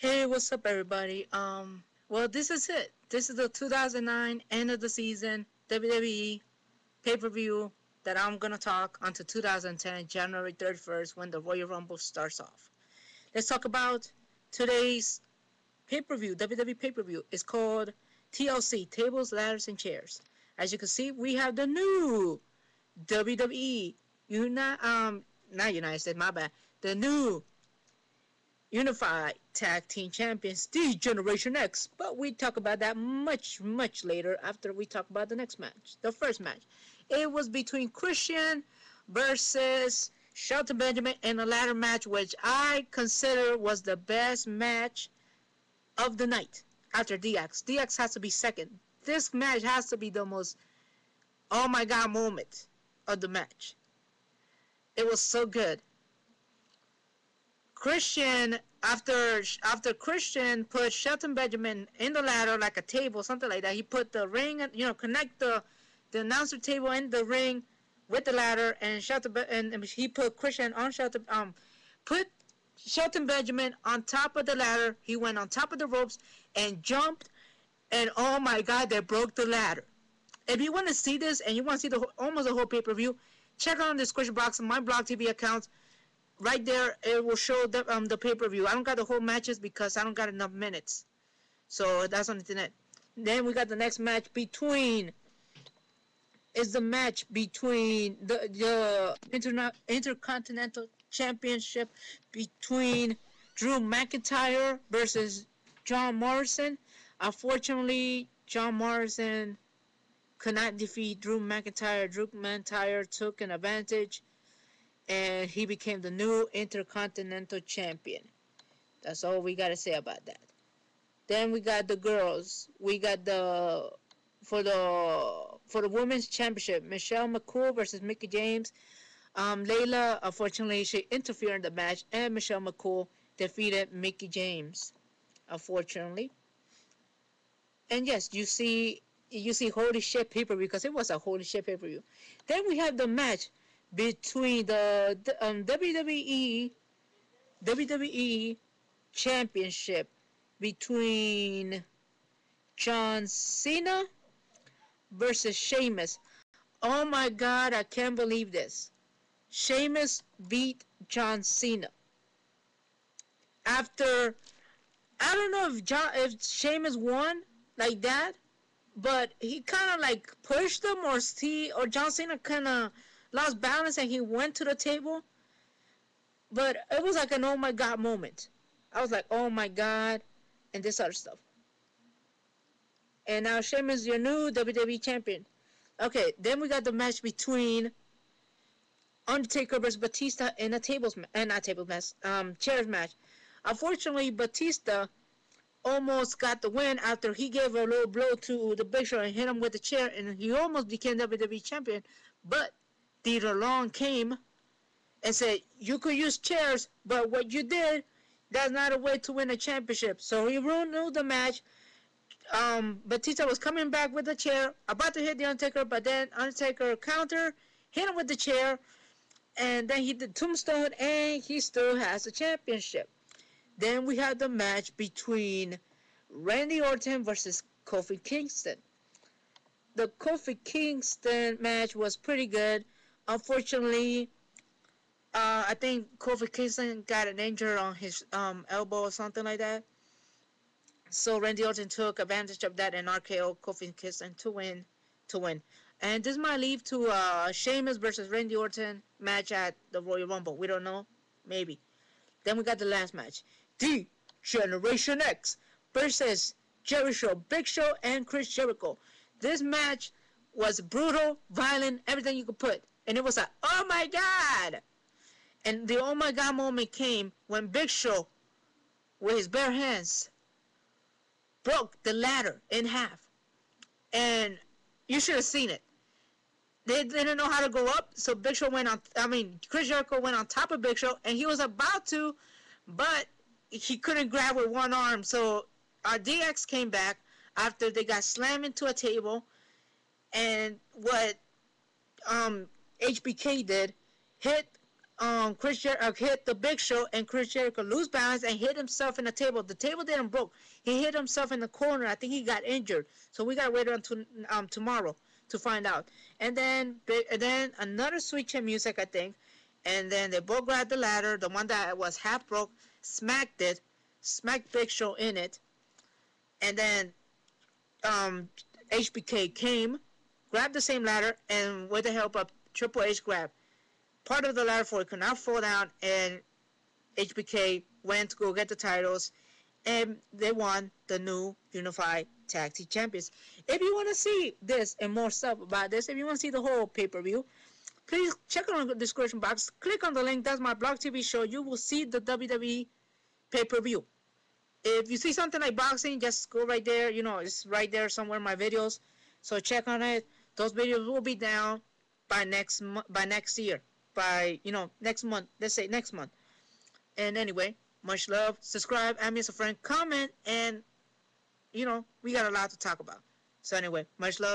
Hey, what's up, everybody? Um, well, this is it. This is the 2009 end of the season WWE pay per view that I'm gonna talk until 2010, January 31st, when the Royal Rumble starts off. Let's talk about today's pay per view, WWE pay per view. is called TLC Tables, Ladders, and Chairs. As you can see, we have the new WWE Uni- um not United States, my bad. The new Unified Tag Team Champions, the Generation X. But we talk about that much, much later after we talk about the next match, the first match. It was between Christian versus Shelton Benjamin in a ladder match, which I consider was the best match of the night after DX. DX has to be second. This match has to be the most oh my god moment of the match. It was so good. Christian after after Christian put Shelton Benjamin in the ladder like a table, something like that. He put the ring, you know, connect the the announcer table in the ring with the ladder, and Shelton and he put Christian on Shelton um put Shelton Benjamin on top of the ladder. He went on top of the ropes and jumped, and oh my God, they broke the ladder. If you want to see this and you want to see the almost the whole pay per view, check out the description box on my blog TV account right there it will show the um the pay-per-view. I don't got the whole matches because i don't got enough minutes. So that's on the internet. Then we got the next match between is the match between the the interna- intercontinental championship between drew mcintyre versus john morrison. Unfortunately john morrison could not defeat drew mcintyre. Drew mcintyre took an advantage and he became the new Intercontinental Champion. That's all we gotta say about that. Then we got the girls. We got the for the for the women's championship, Michelle McCool versus Mickie James. Um, Layla, unfortunately, she interfered in the match, and Michelle McCool defeated Mickie James, unfortunately. And yes, you see, you see, holy shit paper because it was a holy shit pay per view. Then we have the match between the, um, WWE WWE Championship between John Cena versus Sheamus. Oh my God, I can't believe this. Sheamus beat John Cena. After, I don't know if John, if Sheamus won like that, but he kind of like pushed him, or he, or John Cena kind of lost balance and he went to the table. But it was like an oh my god moment. I was like, oh my god, and this other stuff. And now Sheamus your new WWE champion. Okay, then we got the match between Undertaker versus Batista in a tables and uh, not tables match, um, chairs match. Unfortunately, Batista almost got the win after he gave a little blow to the Big Show and hit him with the chair, and he almost became WWE champion. But Theodore Long came and said, You could use chairs, but what you did, that's not a way to win a championship. So he renewed the match. Um, Batista was coming back with the chair, about to hit the Undertaker, but then Undertaker counter, hit him with the chair, and then he did tombstone, and he still has the championship. Then we have the match between Randy Orton versus Kofi Kingston. The Kofi Kingston match was pretty good. Unfortunately, uh, I think Kofi Kingston got an injury on his um, elbow or something like that. So Randy Orton took advantage of that and RKO Kofi Kingston to win. To win. And this might lead to a uh, Sheamus versus Randy Orton match at the Royal Rumble. We don't know. Maybe. Then we got the last match. The Generation X versus Jericho, Big Show, and Chris Jericho. This match was brutal, violent, everything you could put. And it was like, oh my God. And the oh my God moment came when Big Show, with his bare hands, broke the ladder in half. And you should have seen it. They didn't know how to go up, so Big Show went on. I mean, Chris Jericho went on top of Big Show, and he was about to, but he couldn't grab with one arm. So our DX came back after they got slammed into a table, and what um HBK did hit um Chris Jericho hit the Big Show, and Chris Jericho lose balance and hit himself in the table. The table didn't broke. He hit himself in the corner. I think he got injured. So we gotta wait until um tomorrow to find out. And then and then another switch in music, I think. And then they both grabbed the ladder, the one that was half broke, smacked it, smacked Big Show in it. And then um HBK came, grabbed the same ladder, and with the help of Triple H grabbed part of the ladder for it could not fall down, and HBK went to go get the titles, and they won the new Unified Tag Team Champions. If you want to see this and more stuff about this, if you want to see the whole pay-per-view, please check on the description box. Click on the link. That's my blog TV show. You will see the WWE pay-per-view. If you see something like boxing, just go right there. You know, it's right there somewhere in my videos. So check on it. Those videos will be down by next by next year. By you know next month. Let's say next month. And anyway, much love. Subscribe, add me as a friend, comment, and you know we got a lot to talk about. So anyway, much love.